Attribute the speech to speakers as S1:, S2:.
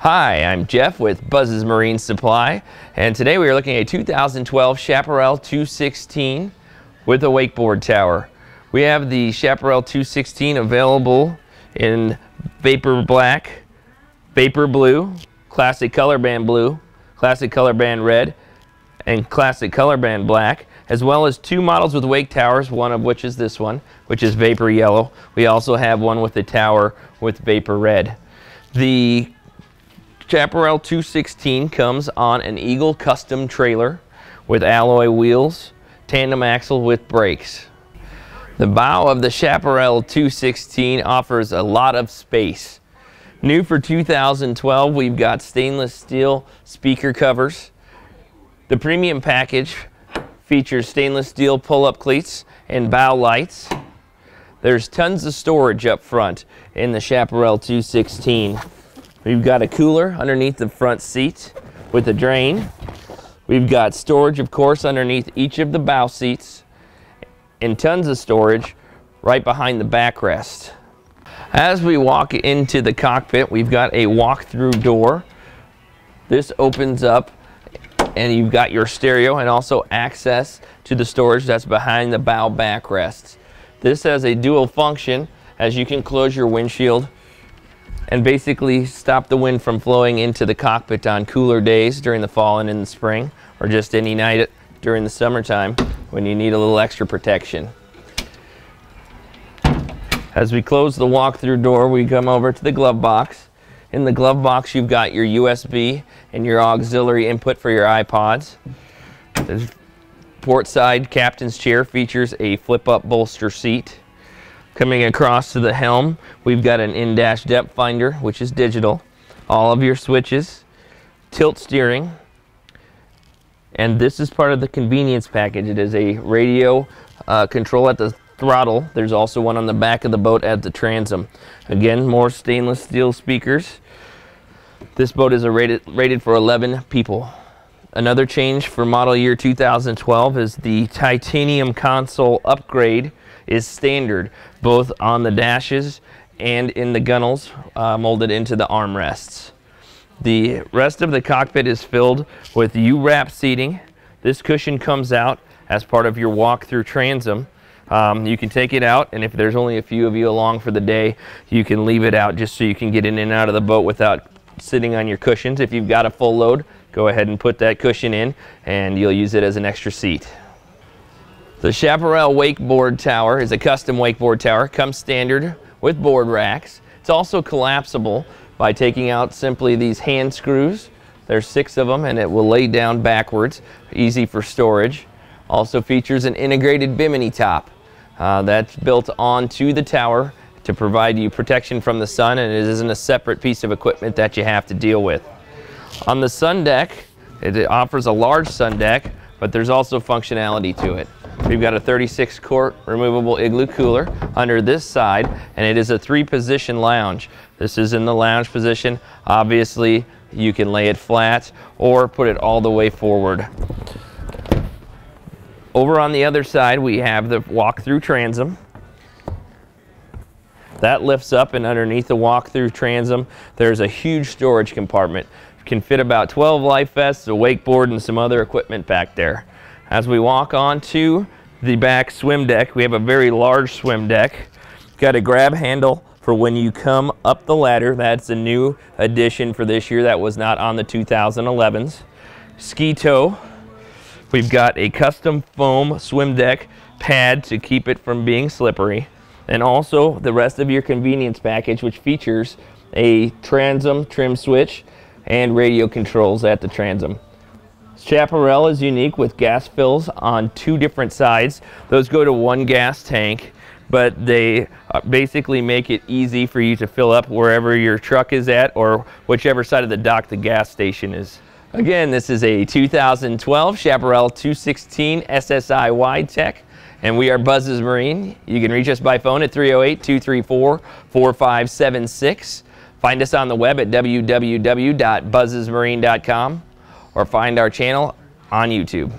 S1: Hi, I'm Jeff with Buzz's Marine Supply, and today we are looking at a 2012 Chaparral 216 with a wakeboard tower. We have the Chaparral 216 available in Vapor Black, Vapor Blue, Classic Color Band Blue, Classic Color Band Red, and Classic Color Band Black, as well as two models with wake towers, one of which is this one, which is Vapor Yellow. We also have one with a tower with Vapor Red. The Chaparral 216 comes on an Eagle custom trailer with alloy wheels, tandem axle with brakes. The bow of the Chaparral 216 offers a lot of space. New for 2012, we've got stainless steel speaker covers. The premium package features stainless steel pull-up cleats and bow lights. There's tons of storage up front in the Chaparral 216. We've got a cooler underneath the front seat with a drain. We've got storage, of course, underneath each of the bow seats and tons of storage right behind the backrest. As we walk into the cockpit, we've got a walk-through door. This opens up and you've got your stereo and also access to the storage that's behind the bow backrests. This has a dual function as you can close your windshield and basically stop the wind from flowing into the cockpit on cooler days during the fall and in the spring, or just any night during the summertime when you need a little extra protection. As we close the walk-through door, we come over to the glove box. In the glove box, you've got your USB and your auxiliary input for your iPods. The port side captain's chair features a flip-up bolster seat. Coming across to the helm, we've got an in-dash depth finder, which is digital. All of your switches, tilt steering, and this is part of the convenience package. It is a radio uh, control at the throttle. There's also one on the back of the boat at the transom. Again, more stainless steel speakers. This boat is rated, rated for 11 people. Another change for model year 2012 is the titanium console upgrade is standard, both on the dashes and in the gunnels uh, molded into the armrests. The rest of the cockpit is filled with U-wrap seating. This cushion comes out as part of your walk-through transom. Um, you can take it out, and if there's only a few of you along for the day, you can leave it out just so you can get in and out of the boat without sitting on your cushions. If you've got a full load, go ahead and put that cushion in, and you'll use it as an extra seat. The Chaparral Wakeboard Tower is a custom wakeboard tower. Comes standard with board racks. It's also collapsible by taking out simply these hand screws. There's six of them and it will lay down backwards, easy for storage. Also features an integrated bimini top. Uh, that's built onto the tower to provide you protection from the sun and it isn't a separate piece of equipment that you have to deal with. On the sun deck, it offers a large sun deck, but there's also functionality to it. We've got a 36 quart removable igloo cooler under this side and it is a three position lounge. This is in the lounge position. Obviously you can lay it flat or put it all the way forward. Over on the other side we have the walk-through transom. That lifts up and underneath the walk-through transom there's a huge storage compartment. Can fit about 12 life vests, a wakeboard, and some other equipment back there. As we walk on to the back swim deck. We have a very large swim deck. Got a grab handle for when you come up the ladder. That's a new addition for this year that was not on the 2011s. Ski tow. We've got a custom foam swim deck pad to keep it from being slippery. And also the rest of your convenience package, which features a transom trim switch and radio controls at the transom. Chaparral is unique with gas fills on two different sides. Those go to one gas tank, but they uh, basically make it easy for you to fill up wherever your truck is at or whichever side of the dock the gas station is. Again, this is a 2012 Chaparral 216 SSI Wide Tech, and we are Buzz's Marine. You can reach us by phone at 308-234-4576. Find us on the web at www.buzzsmarine.com or find our channel on YouTube.